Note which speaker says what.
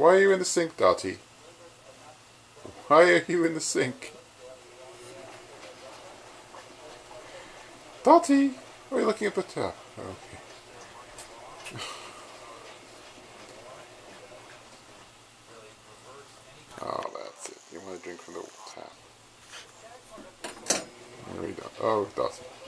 Speaker 1: Why are you in the sink, Dottie? Why are you in the sink? Dottie! Why are you looking at the tap? Okay. Oh, that's it. You want to drink from the tap. There we go. Oh, Dottie.